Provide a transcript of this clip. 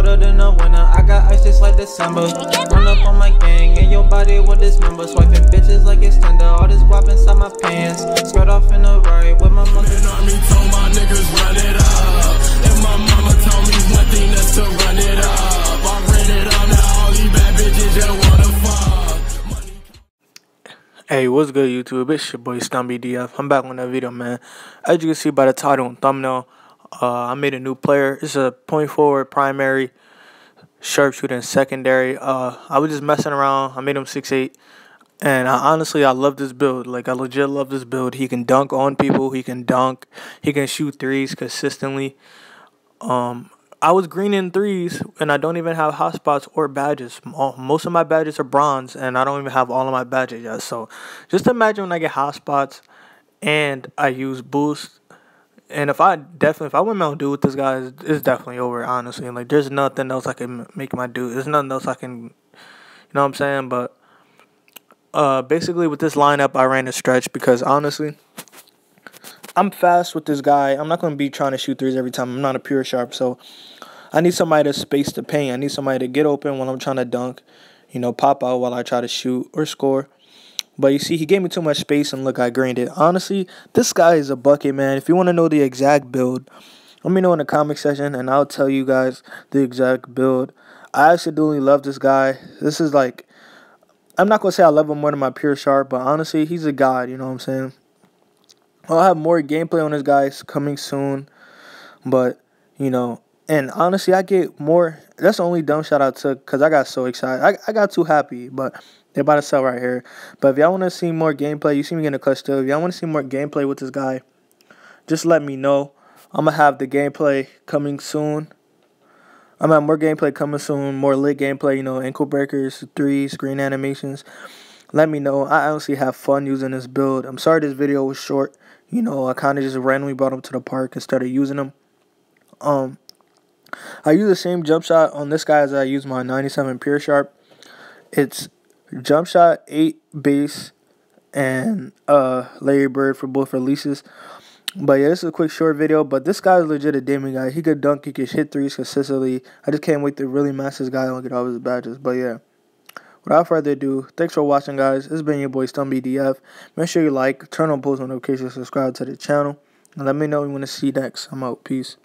colder than the winter. I got ice just like December. Run up on my gang and your body with dismember. Swiping bitches like it's tender. All this guap inside my pants. Skirt off in the right with my mother. Army told my niggas run it up. If my mama told me one thing, that's to run it up. I ran it up, now all these bad bitches just wanna fuck. Hey, what's good, YouTube? It's your boy Stumpy DF. I'm back on that video, man. As you can see by the title and thumbnail, uh, I made a new player. It's a point forward primary, sharpshooter and secondary. Uh, I was just messing around. I made him six eight, and I, honestly, I love this build. Like I legit love this build. He can dunk on people. He can dunk. He can shoot threes consistently. Um, I was green in threes, and I don't even have hot spots or badges. Most of my badges are bronze, and I don't even have all of my badges yet. So, just imagine when I get hot spots, and I use boost. And if I definitely, if I win my dude with this guy, it's, it's definitely over. Honestly, like there's nothing else I can make my dude. There's nothing else I can, you know what I'm saying? But uh, basically with this lineup, I ran a stretch because honestly, I'm fast with this guy. I'm not to be trying to shoot threes every time. I'm not a pure sharp, so I need somebody to space the paint. I need somebody to get open when I'm trying to dunk, you know, pop out while I try to shoot or score. But you see, he gave me too much space, and look, I grained it. Honestly, this guy is a bucket, man. If you want to know the exact build, let me know in the comment section, and I'll tell you guys the exact build. I absolutely love this guy. This is like, I'm not going to say I love him more than my pure sharp, but honestly, he's a god, you know what I'm saying? I'll have more gameplay on this guys coming soon. But, you know, and honestly, I get more. That's the only dumb shot I took because I got so excited. I, I got too happy, but they're about to sell right here. But if y'all want to see more gameplay, you see me getting a clutch still. If y'all want to see more gameplay with this guy, just let me know. I'm going to have the gameplay coming soon. I'm going to have more gameplay coming soon. More lit gameplay, you know, ankle breakers, three screen animations. Let me know. I honestly have fun using this build. I'm sorry this video was short. You know, I kind of just randomly brought him to the park and started using them. Um, I use the same jump shot on this guy as I use my 97 Pure Sharp. It's jump shot, 8 base, and uh, Larry Bird for both releases. But yeah, this is a quick short video. But this guy is legit a demigod. He could dunk, he could hit threes consistently. I just can't wait to really master this guy and get all his badges. But yeah. Without further ado, thanks for watching, guys. Has been your boy Stumpy DF. Make sure you like, turn on post notifications, subscribe to the channel, and let me know what you want to see next. I'm out. Peace.